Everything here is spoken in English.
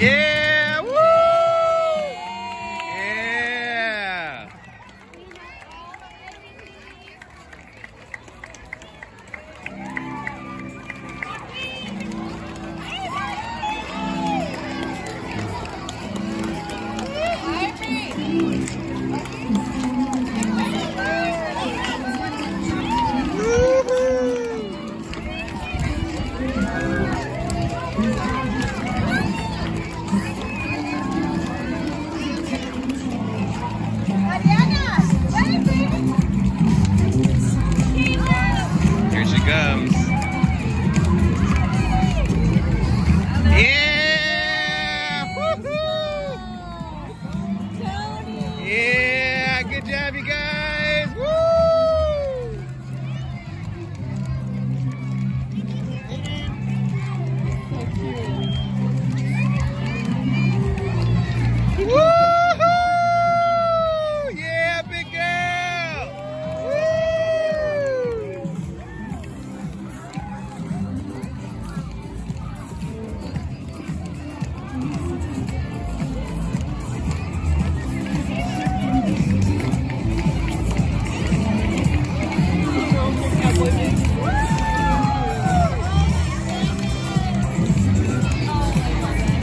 Yeah.